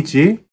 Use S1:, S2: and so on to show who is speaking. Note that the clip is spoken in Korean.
S1: 브릿지.